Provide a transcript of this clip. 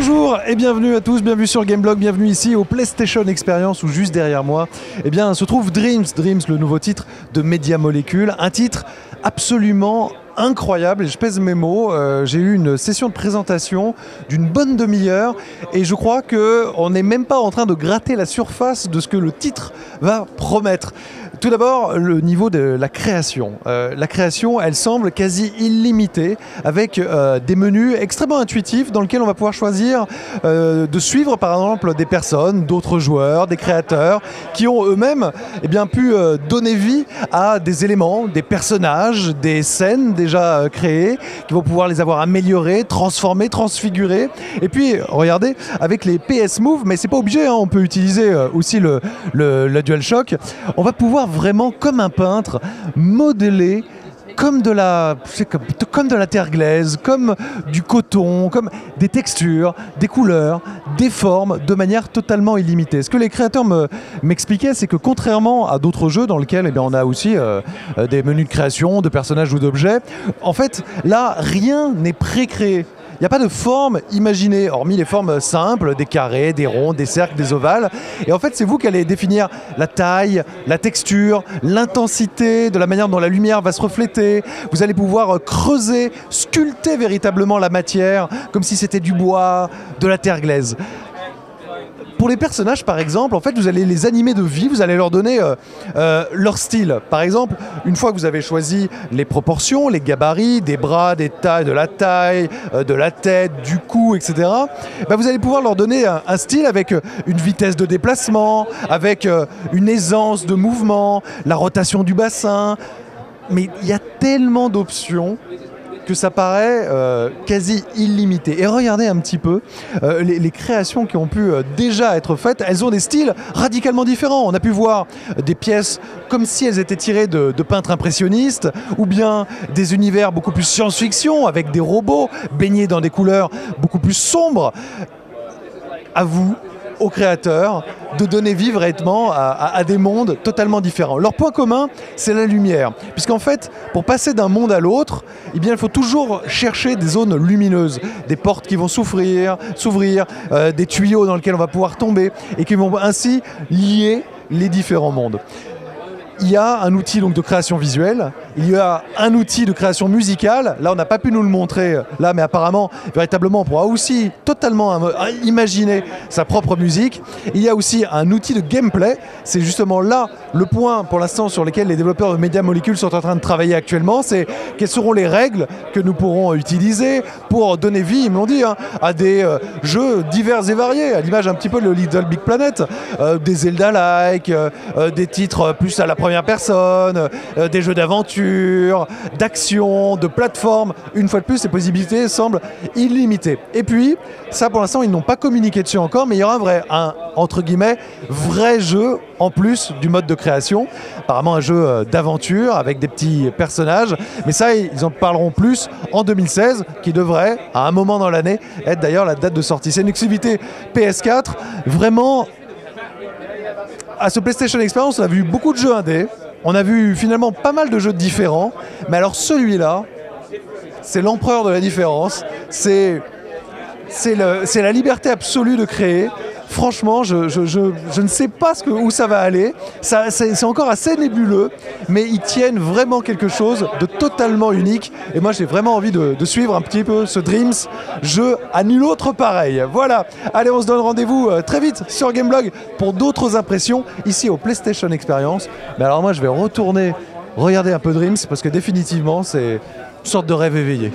Bonjour et bienvenue à tous, bienvenue sur Gameblog, bienvenue ici au PlayStation Experience où juste derrière moi eh bien, se trouve Dreams, Dreams le nouveau titre de Media Molecule, un titre absolument incroyable et je pèse mes mots. Euh, j'ai eu une session de présentation d'une bonne demi-heure et je crois qu'on n'est même pas en train de gratter la surface de ce que le titre va promettre. Tout d'abord, le niveau de la création. Euh, la création, elle semble quasi illimitée, avec euh, des menus extrêmement intuitifs dans lesquels on va pouvoir choisir euh, de suivre par exemple des personnes, d'autres joueurs, des créateurs, qui ont eux-mêmes eh bien, pu donner vie à des éléments, des personnages, des scènes déjà créées, qui vont pouvoir les avoir améliorés, transformés, transfigurés. Et puis, regardez, avec les PS Move, mais c'est pas obligé, hein, on peut utiliser aussi le, le, le DualShock, on va pouvoir vraiment comme un peintre modeler comme de la, terre glaise, comme du coton, comme des textures, des couleurs, des formes, de manière totalement illimitée. Ce que les créateurs m'expliquaient, c'est que contrairement à d'autres jeux dans lesquels eh on a aussi euh, euh, des menus de création, de personnages ou d'objets, en fait, là, rien n'est pré-créé. Il n'y a pas de forme imaginée, hormis les formes simples, des carrés, des ronds, des cercles, des ovales. Et en fait, c'est vous qui allez définir la taille, la texture, l'intensité, de la manière dont la lumière va se refléter. Vous allez pouvoir creuser, sculpter véritablement la matière, comme si c'était du bois, de la terre glaise pour les personnages, par exemple, en fait, vous allez les animer de vie, vous allez leur donner euh, euh, leur style. Par exemple, une fois que vous avez choisi les proportions, les gabarits, des bras, des tailles, de la taille, euh, de la tête, du cou, etc., bah, vous allez pouvoir leur donner un, style avec une vitesse de déplacement, avec une aisance de mouvement, la rotation du bassin. Mais il y a tellement d'options que ça paraît euh, quasi illimité. Et regardez un petit peu euh, les, créations qui ont pu euh, déjà être faites, elles ont des styles radicalement différents. On a pu voir des pièces comme si elles étaient tirées de, de peintres impressionnistes, ou bien des univers beaucoup plus science-fiction, avec des robots baignés dans des couleurs beaucoup plus sombres. À vous aux créateurs de donner vie à, des mondes totalement différents. Leur point commun, c'est la lumière. Puisqu'en fait, pour passer d'un monde à l'autre, eh il faut toujours chercher des zones lumineuses, des portes qui vont s'ouvrir, s'ouvrir, euh, des tuyaux dans lesquels on va pouvoir tomber, et qui vont ainsi lier les différents mondes il y a un outil donc de création visuelle, il y a un outil de création musicale. Là, on n'a pas pu nous le montrer là, mais apparemment, véritablement, on pourra aussi totalement imaginer sa propre musique. Il y a aussi un outil de gameplay. C'est justement là le point pour l'instant sur lequel les développeurs de Media Molecule sont en train de travailler actuellement. C'est quelles seront les règles que nous pourrons utiliser pour donner vie, ils m'ont dit, hein, à des euh, jeux divers et variés, à l'image un petit peu de Little Big Planet, euh, des Zelda-like, euh, des titres plus à la première personne, euh, des jeux d'aventure, d'action, de plateforme. Une fois de plus, ces possibilités semblent illimitées. Et puis, ça pour l'instant, ils n'ont pas communiqué dessus encore, mais il y aura un vrai, un entre guillemets, vrai jeu en plus du mode de création. Apparemment un jeu euh, d'aventure avec des petits personnages. Mais ça, ils en parleront plus en 2016, qui devrait, à un moment dans l'année, être d'ailleurs la date de sortie. C'est une exclusivité PS4, vraiment à ce PlayStation Experience, on a vu beaucoup de jeux indés. On a vu finalement pas mal de jeux différents. Mais alors celui-là, c'est l'empereur de la différence. C'est la liberté absolue de créer franchement, je, ne sais pas où ça va aller. c'est, encore assez nébuleux, mais ils tiennent vraiment quelque chose de totalement unique. Et moi, j'ai vraiment envie de, suivre un petit peu ce Dreams, jeu à nul autre pareil. Voilà. Allez, on se donne rendez-vous euh, très vite sur Gameblog pour d'autres impressions ici au PlayStation Experience. Mais alors, moi, je vais retourner regarder un peu Dreams parce que définitivement, c'est une sorte de rêve éveillé.